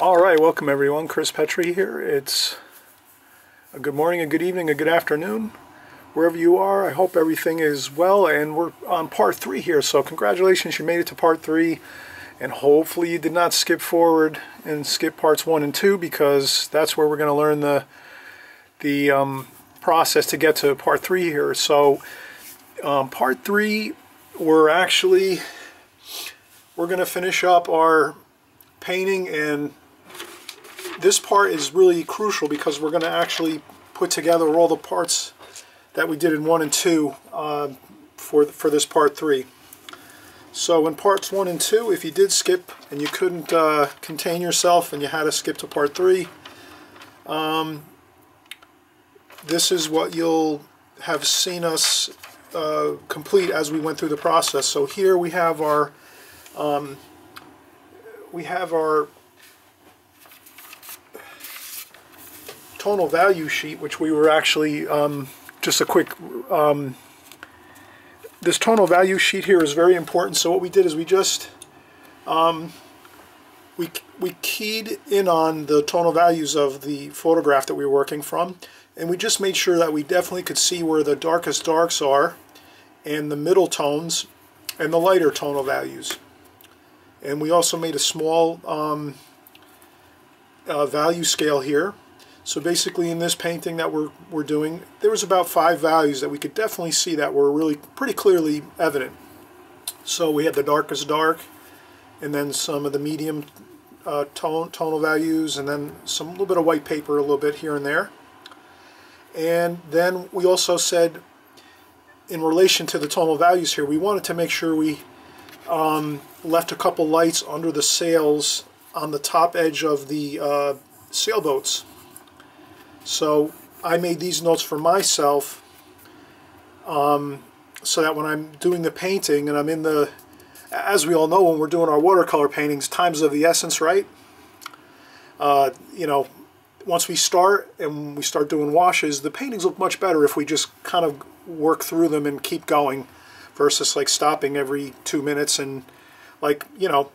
All right, welcome everyone. Chris Petri here. It's a good morning, a good evening, a good afternoon. Wherever you are, I hope everything is well and we're on part three here. So congratulations, you made it to part three and hopefully you did not skip forward and skip parts one and two because that's where we're going to learn the the um, process to get to part three here. So um, part three, we're actually we're going to finish up our painting and this part is really crucial because we're going to actually put together all the parts that we did in 1 and 2 uh, for, for this part 3. So in parts 1 and 2, if you did skip and you couldn't uh, contain yourself and you had to skip to part 3, um, this is what you'll have seen us uh, complete as we went through the process. So here we have our um, we have our tonal value sheet, which we were actually, um, just a quick, um, this tonal value sheet here is very important. So what we did is we just, um, we, we keyed in on the tonal values of the photograph that we were working from, and we just made sure that we definitely could see where the darkest darks are, and the middle tones, and the lighter tonal values. And we also made a small um, uh, value scale here so basically in this painting that we're, we're doing, there was about five values that we could definitely see that were really pretty clearly evident. So we had the darkest dark, and then some of the medium uh, tone, tonal values, and then some little bit of white paper a little bit here and there. And then we also said, in relation to the tonal values here, we wanted to make sure we um, left a couple lights under the sails on the top edge of the uh, sailboats so I made these notes for myself um, so that when I'm doing the painting and I'm in the, as we all know when we're doing our watercolor paintings, time's of the essence, right? Uh, you know, once we start and we start doing washes, the paintings look much better if we just kind of work through them and keep going versus like stopping every two minutes and like, you know,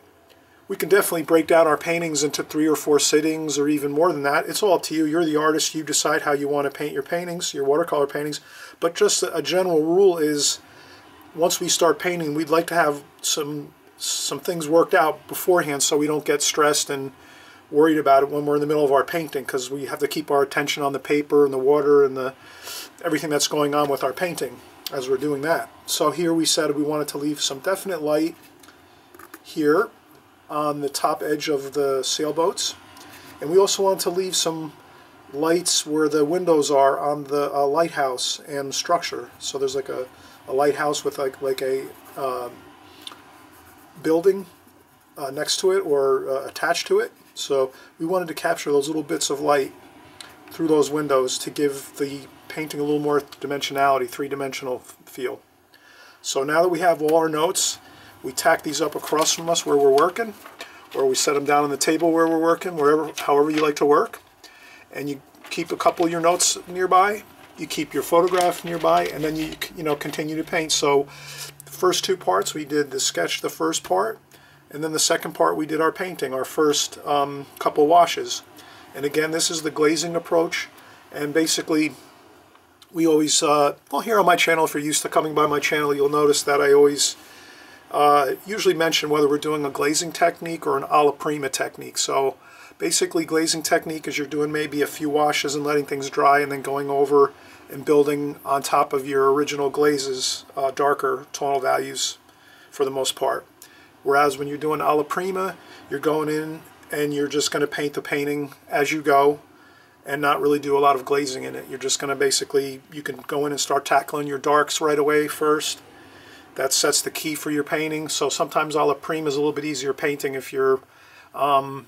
we can definitely break down our paintings into three or four sittings or even more than that. It's all to you. You're the artist. You decide how you want to paint your paintings, your watercolor paintings. But just a general rule is once we start painting, we'd like to have some some things worked out beforehand so we don't get stressed and worried about it when we're in the middle of our painting because we have to keep our attention on the paper and the water and the everything that's going on with our painting as we're doing that. So here we said we wanted to leave some definite light here on the top edge of the sailboats. And we also wanted to leave some lights where the windows are on the uh, lighthouse and structure. So there's like a, a lighthouse with like, like a uh, building uh, next to it or uh, attached to it. So we wanted to capture those little bits of light through those windows to give the painting a little more dimensionality, three-dimensional feel. So now that we have all our notes, we tack these up across from us where we're working, or we set them down on the table where we're working, wherever, however you like to work. And you keep a couple of your notes nearby, you keep your photograph nearby, and then you, you know, continue to paint. So the first two parts, we did the sketch, the first part, and then the second part we did our painting, our first um, couple washes. And again, this is the glazing approach, and basically we always, uh, well here on my channel, if you're used to coming by my channel, you'll notice that I always uh, usually mention whether we're doing a glazing technique or an alla prima technique. So basically glazing technique is you're doing maybe a few washes and letting things dry and then going over and building on top of your original glazes uh, darker tonal values for the most part. Whereas when you're doing alla prima, you're going in and you're just going to paint the painting as you go and not really do a lot of glazing in it. You're just going to basically, you can go in and start tackling your darks right away first that sets the key for your painting. So sometimes a alla prima is a little bit easier painting if you're um,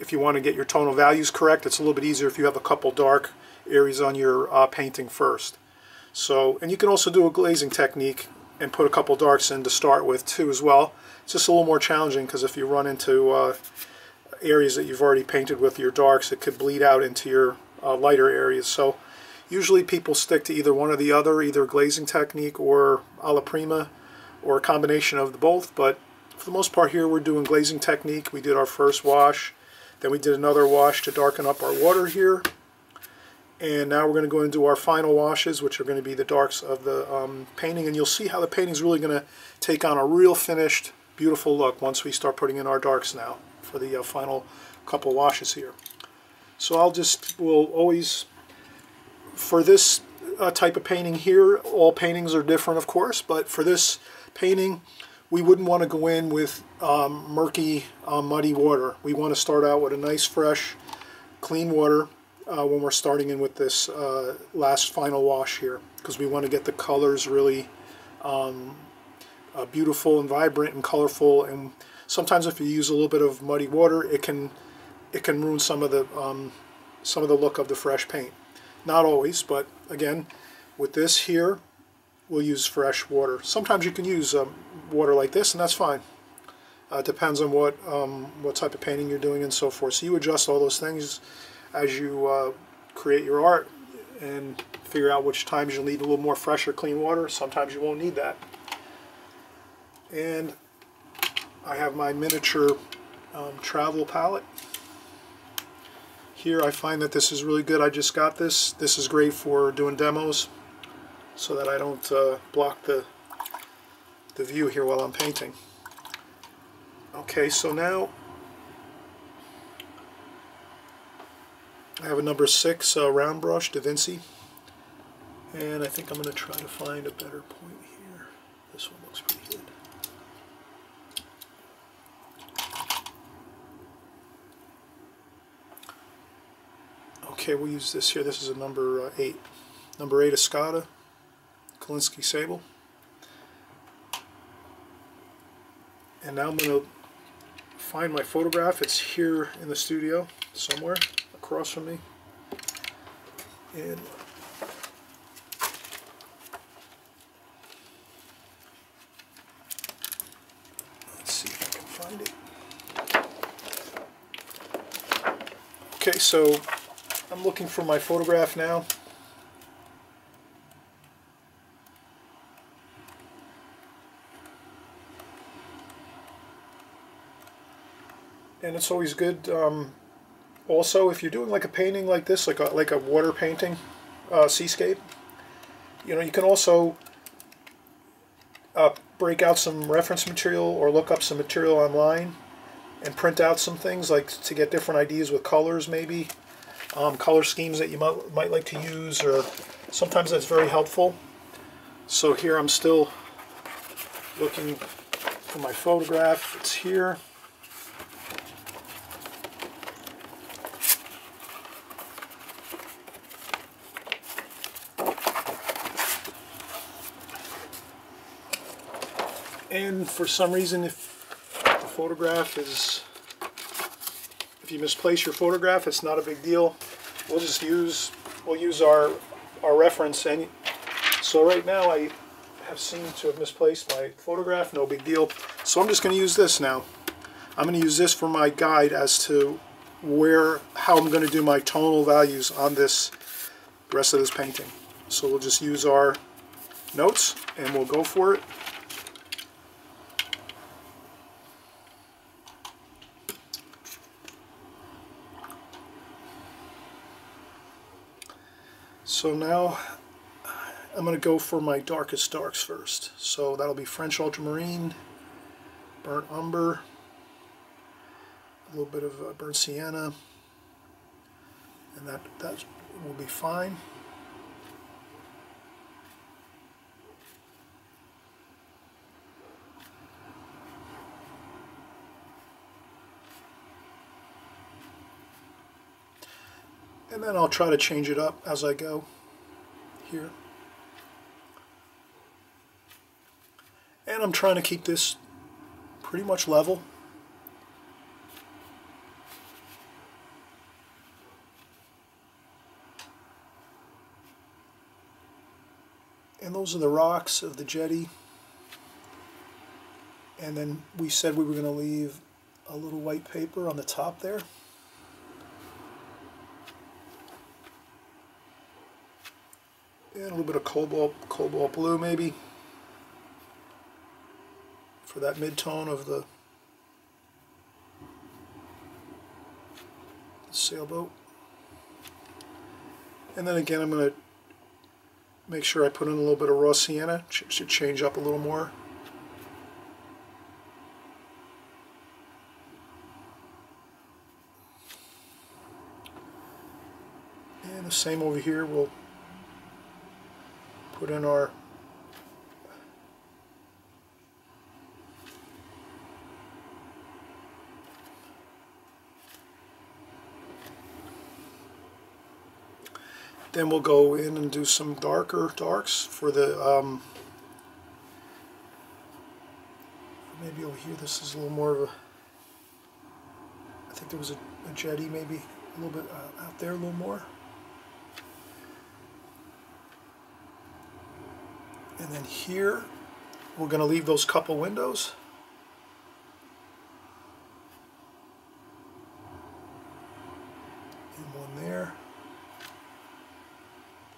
if you want to get your tonal values correct. It's a little bit easier if you have a couple dark areas on your uh, painting first. So, and you can also do a glazing technique and put a couple darks in to start with too as well. It's just a little more challenging because if you run into uh, areas that you've already painted with your darks, it could bleed out into your uh, lighter areas. So Usually people stick to either one or the other, either glazing technique or alla prima, or a combination of the both, but for the most part here we're doing glazing technique. We did our first wash, then we did another wash to darken up our water here. And now we're going to go into our final washes, which are going to be the darks of the um, painting. And you'll see how the painting is really going to take on a real finished, beautiful look once we start putting in our darks now for the uh, final couple washes here. So I'll just, we'll always, for this uh, type of painting here, all paintings are different of course, but for this painting, we wouldn't want to go in with um, murky, uh, muddy water. We want to start out with a nice, fresh, clean water uh, when we're starting in with this uh, last final wash here because we want to get the colors really um, uh, beautiful and vibrant and colorful and sometimes if you use a little bit of muddy water it can it can ruin some of the um, some of the look of the fresh paint not always but again with this here we'll use fresh water sometimes you can use um, water like this and that's fine uh, depends on what um, what type of painting you're doing and so forth so you adjust all those things as you uh, create your art and figure out which times you'll need a little more fresh or clean water. Sometimes you won't need that. And I have my miniature um, travel palette. Here I find that this is really good. I just got this. This is great for doing demos so that I don't uh, block the, the view here while I'm painting. Okay, so now I have a number 6 uh, round brush, Da Vinci. And I think I'm going to try to find a better point here. This one looks pretty good. Okay, we'll use this here. This is a number uh, 8. Number 8 Escoda, Kolinsky Sable. And now I'm going to find my photograph. It's here in the studio somewhere across from me. And let's see if I can find it. Okay, so I'm looking for my photograph now. And it's always good um, also, if you're doing like a painting like this, like a, like a water painting, uh, seascape, you know, you can also uh, break out some reference material or look up some material online and print out some things like to get different ideas with colors maybe, um, color schemes that you might, might like to use or sometimes that's very helpful. So here I'm still looking for my photograph. It's here. and for some reason if the photograph is if you misplace your photograph it's not a big deal. We'll just use we'll use our our reference. And so right now I have seemed to have misplaced my photograph. No big deal. So I'm just going to use this now. I'm going to use this for my guide as to where how I'm going to do my tonal values on this rest of this painting. So we'll just use our notes and we'll go for it So now I'm going to go for my darkest darks first. So that'll be French Ultramarine, Burnt Umber, a little bit of uh, Burnt Sienna, and that, that will be fine. And then I'll try to change it up as I go here. And I'm trying to keep this pretty much level. And those are the rocks of the jetty. And then we said we were going to leave a little white paper on the top there. And a little bit of cobalt, cobalt blue maybe for that mid-tone of the sailboat. And then again I'm going to make sure I put in a little bit of raw sienna. Should change up a little more. And the same over here, we'll put in our Then we'll go in and do some darker darks for the, um, maybe over here this is a little more of a, I think there was a, a jetty maybe a little bit uh, out there a little more. And then here, we're going to leave those couple windows. And one there.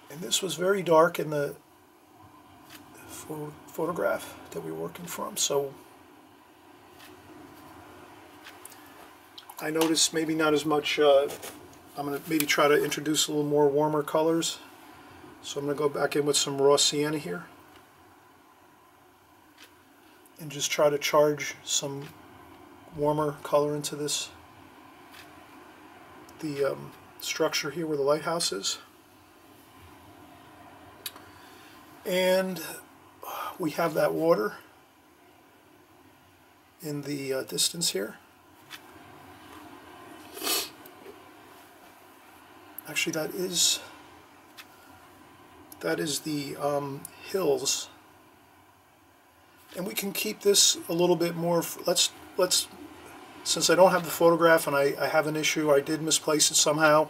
And this was very dark in the pho photograph that we were working from, so I noticed maybe not as much, uh, I'm going to maybe try to introduce a little more warmer colors. So I'm going to go back in with some raw sienna here and just try to charge some warmer color into this the um, structure here where the lighthouse is. And we have that water in the uh, distance here. Actually that is that is the um, hills and we can keep this a little bit more let's let's since I don't have the photograph and I, I have an issue I did misplace it somehow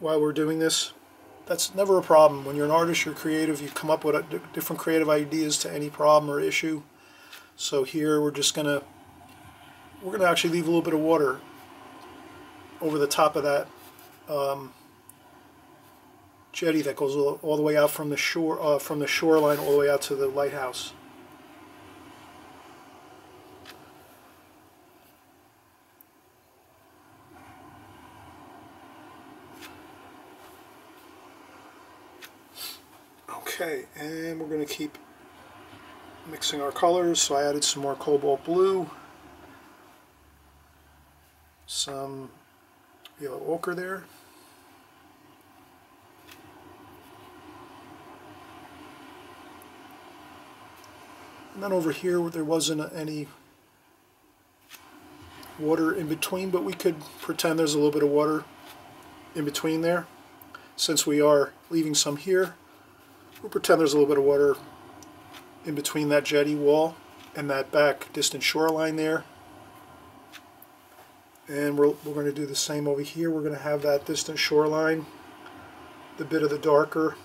while we're doing this that's never a problem when you're an artist you're creative you come up with a, different creative ideas to any problem or issue so here we're just gonna we're gonna actually leave a little bit of water over the top of that um, jetty that goes all, all the way out from the shore uh, from the shoreline all the way out to the lighthouse. Okay, and we're going to keep mixing our colors. So I added some more cobalt blue, some yellow ochre there. And then over here there wasn't any water in between, but we could pretend there's a little bit of water in between there. Since we are leaving some here, we'll pretend there's a little bit of water in between that jetty wall and that back distant shoreline there. And we're, we're going to do the same over here. We're going to have that distant shoreline, the bit of the darker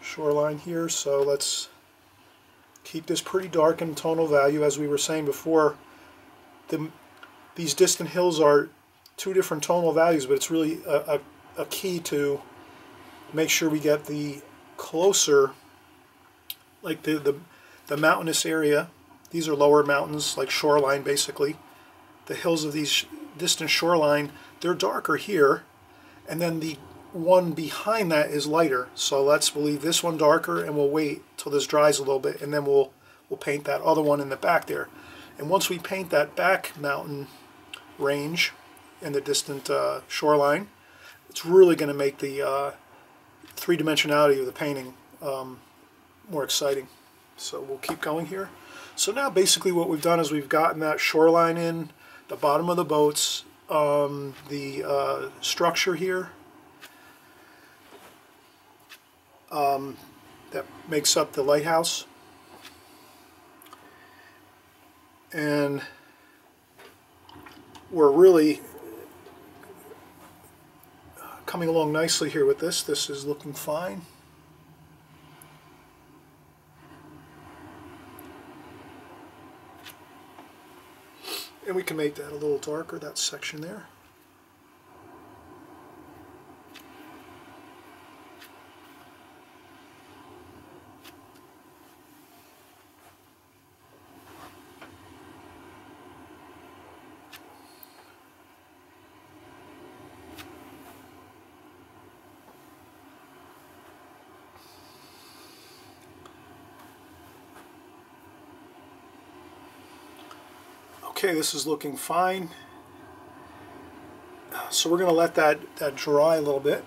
shoreline here. So let's keep this pretty dark in tonal value. As we were saying before, the, these distant hills are two different tonal values, but it's really a, a, a key to make sure we get the closer, like the, the, the mountainous area. These are lower mountains, like shoreline basically. The hills of these distant shoreline, they're darker here. And then the one behind that is lighter. So let's leave this one darker and we'll wait till this dries a little bit and then we'll we'll paint that other one in the back there. And once we paint that back mountain range and the distant uh, shoreline, it's really going to make the uh, three-dimensionality of the painting um, more exciting. So we'll keep going here. So now basically what we've done is we've gotten that shoreline in, the bottom of the boats, um, the uh, structure here, um, that makes up the lighthouse. And we're really coming along nicely here with this. This is looking fine. And we can make that a little darker, that section there. Okay, this is looking fine. So we're going to let that, that dry a little bit.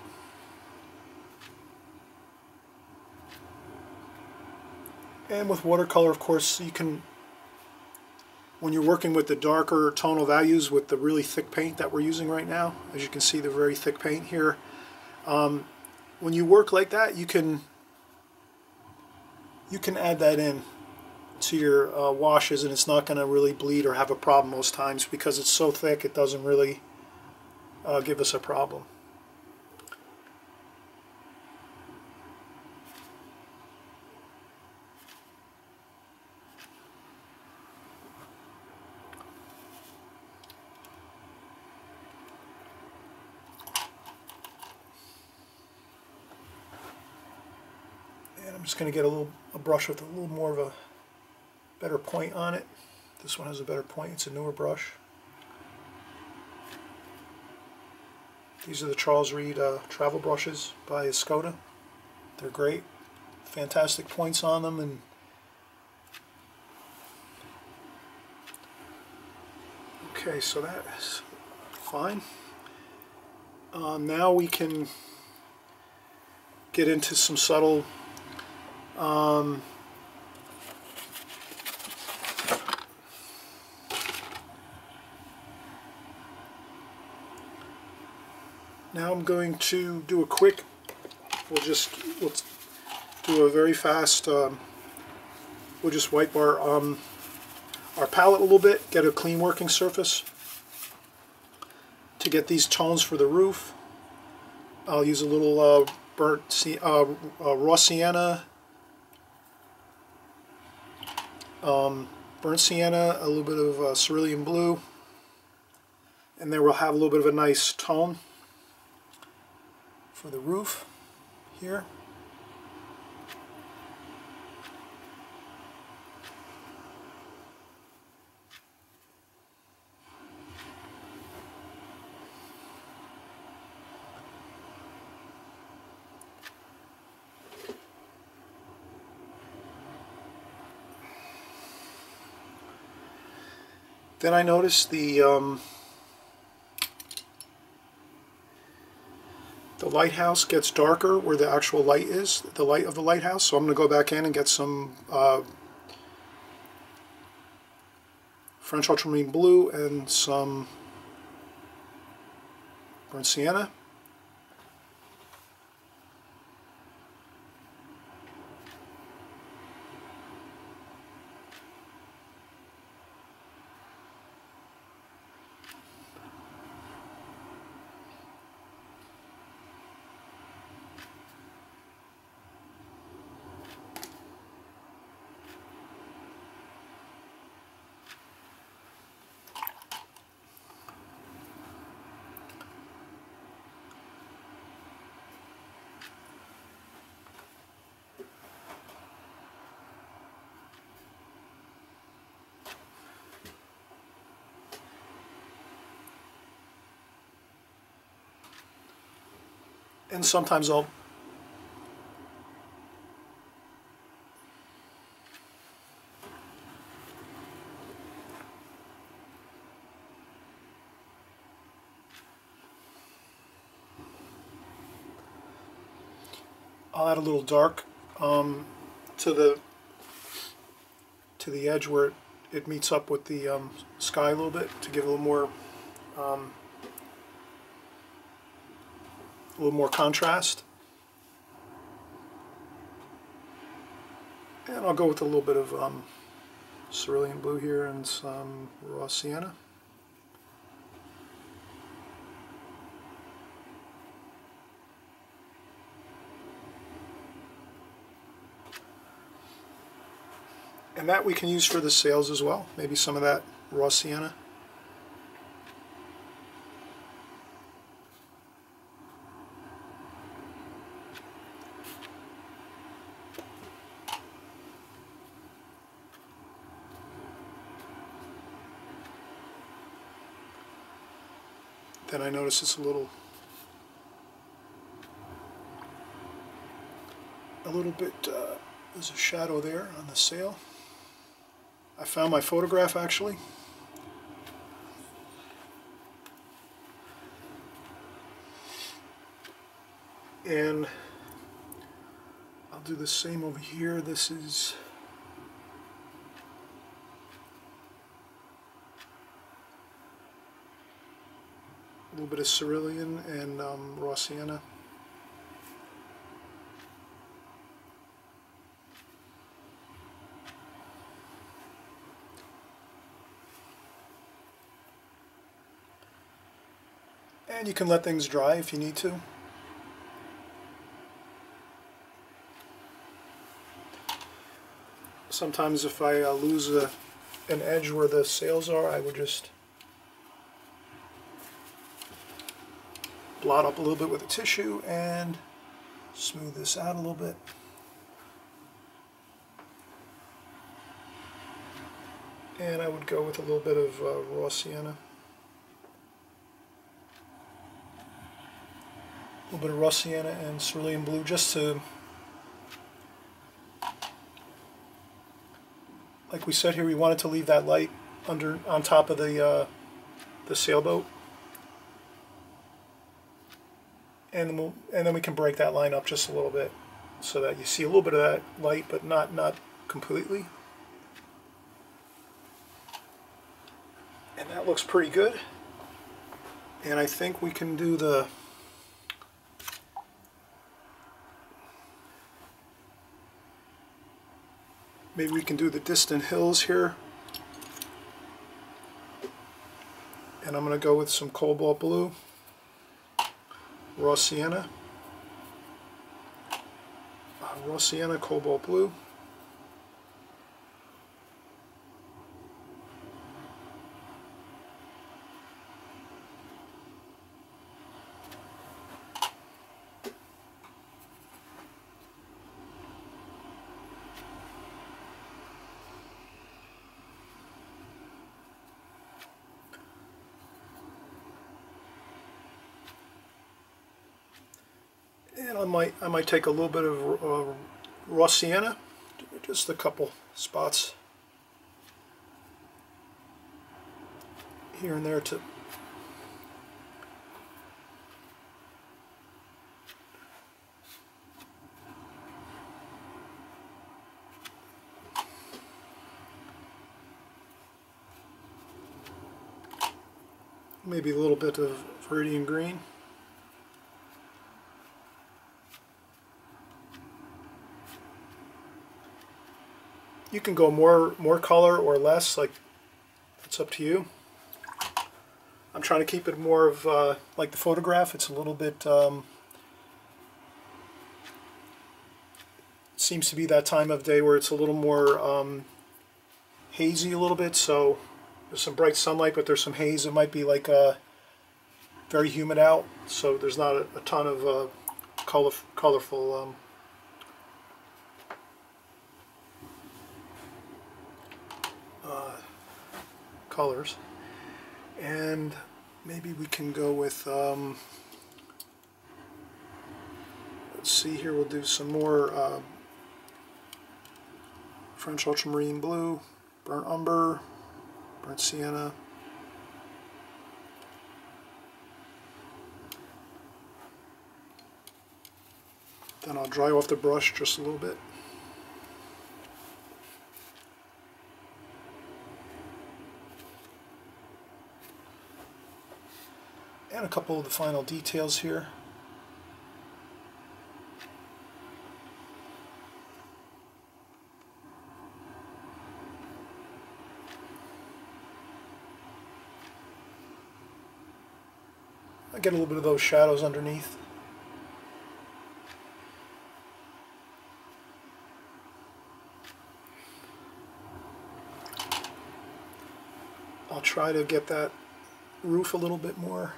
And with watercolor, of course, you can, when you're working with the darker tonal values with the really thick paint that we're using right now, as you can see the very thick paint here, um, when you work like that, you can you can add that in to your uh, washes and it's not going to really bleed or have a problem most times because it's so thick it doesn't really uh, give us a problem. And I'm just going to get a little a brush with a little more of a better point on it. This one has a better point. It's a newer brush. These are the Charles Reid uh, travel brushes by Escoda. They're great. Fantastic points on them and Okay, so that is fine. Um, now we can get into some subtle um, now I'm going to do a quick, we'll just, do a very fast, um, we'll just wipe our, um, our palette a little bit, get a clean working surface to get these tones for the roof. I'll use a little uh, burnt uh, uh, raw sienna um, burnt sienna, a little bit of uh, cerulean blue, and then we'll have a little bit of a nice tone for the roof here. Then I noticed the um, lighthouse gets darker where the actual light is, the light of the lighthouse. So I'm going to go back in and get some uh, French ultramarine blue and some burnt sienna. And sometimes I'll I'll add a little dark um, to the to the edge where it, it meets up with the um, sky a little bit to give a little more um, a little more contrast. And I'll go with a little bit of um, cerulean blue here and some raw sienna. And that we can use for the sails as well, maybe some of that raw sienna. notice it's a little a little bit uh, there's a shadow there on the sail. I found my photograph actually. And I'll do the same over here. This is little bit of cerulean and um, raw sienna. And you can let things dry if you need to. Sometimes if I uh, lose a, an edge where the sails are, I would just blot up a little bit with a tissue and smooth this out a little bit. And I would go with a little bit of uh, raw sienna. A little bit of raw sienna and cerulean blue just to, like we said here, we wanted to leave that light under on top of the uh, the sailboat. And then we'll, and then we can break that line up just a little bit so that you see a little bit of that light but not not completely. And that looks pretty good. And I think we can do the maybe we can do the distant hills here. And I'm going to go with some cobalt blue raw sienna, uh, raw sienna, cobalt blue, And I might take a little bit of uh, raw sienna, just a couple spots here and there to maybe a little bit of viridian green. You can go more more color or less, like it's up to you. I'm trying to keep it more of uh, like the photograph. It's a little bit um, seems to be that time of day where it's a little more um, hazy a little bit. So there's some bright sunlight, but there's some haze. It might be like uh, very humid out, so there's not a, a ton of uh, color, colorful um, colors. And maybe we can go with, um, let's see here, we'll do some more uh, French ultramarine blue, burnt umber, burnt sienna. Then I'll dry off the brush just a little bit. Couple of the final details here. I get a little bit of those shadows underneath. I'll try to get that roof a little bit more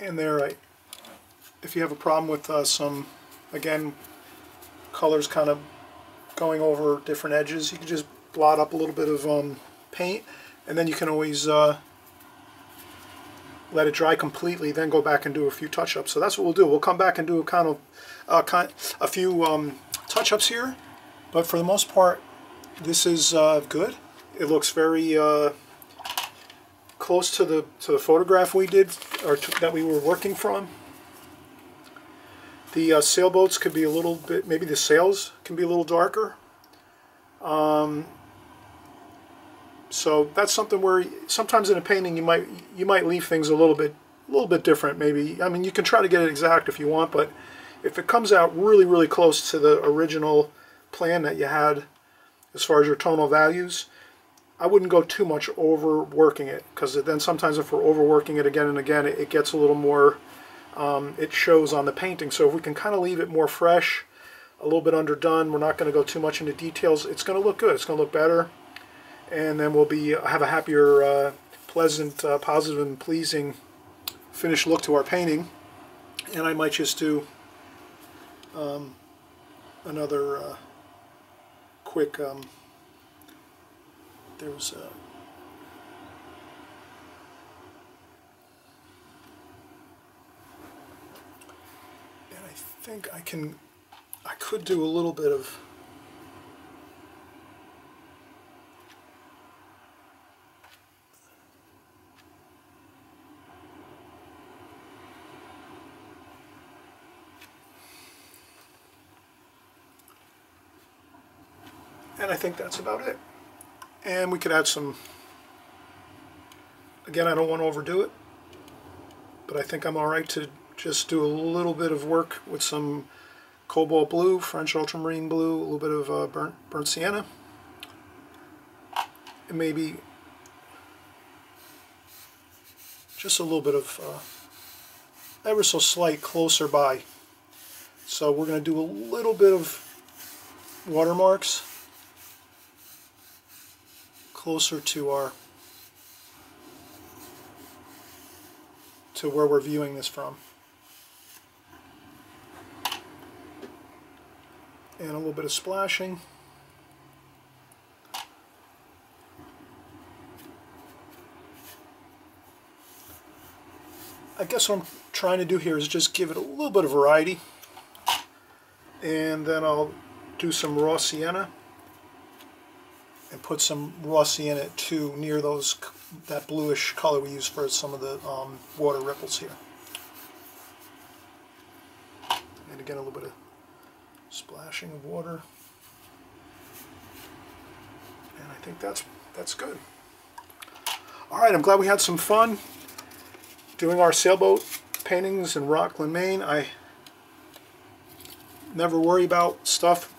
And there, I, if you have a problem with uh, some, again, colors kind of going over different edges, you can just blot up a little bit of um, paint, and then you can always uh, let it dry completely, then go back and do a few touch-ups. So that's what we'll do. We'll come back and do a kind of uh, kind, a few um, touch-ups here, but for the most part, this is uh, good. It looks very uh, close to the to the photograph we did or to, that we were working from. The uh, sailboats could be a little bit, maybe the sails can be a little darker. Um, so that's something where sometimes in a painting you might you might leave things a little bit a little bit different maybe. I mean you can try to get it exact if you want, but if it comes out really really close to the original plan that you had as far as your tonal values, I wouldn't go too much overworking it because then sometimes if we're overworking it again and again, it, it gets a little more, um, it shows on the painting. So if we can kind of leave it more fresh, a little bit underdone, we're not going to go too much into details, it's going to look good, it's going to look better, and then we'll be have a happier, uh, pleasant, uh, positive and pleasing finished look to our painting. And I might just do um, another uh, quick um, there was a and I think I can I could do a little bit of and I think that's about it and we could add some again I don't want to overdo it but I think I'm alright to just do a little bit of work with some cobalt blue, French ultramarine blue, a little bit of uh, burnt, burnt sienna. And maybe just a little bit of uh, ever so slight closer by. So we're going to do a little bit of watermarks closer to our to where we're viewing this from. And a little bit of splashing. I guess what I'm trying to do here is just give it a little bit of variety. And then I'll do some raw sienna and put some raw sienna too near those that bluish color we use for some of the um, water ripples here. And again a little bit of splashing of water. And I think that's that's good. Alright, I'm glad we had some fun doing our sailboat paintings in Rockland, Maine. I never worry about stuff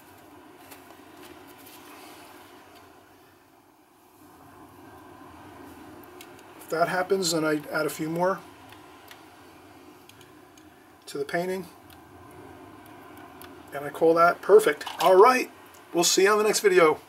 That happens, then I add a few more to the painting. And I call that perfect. All right, we'll see you on the next video.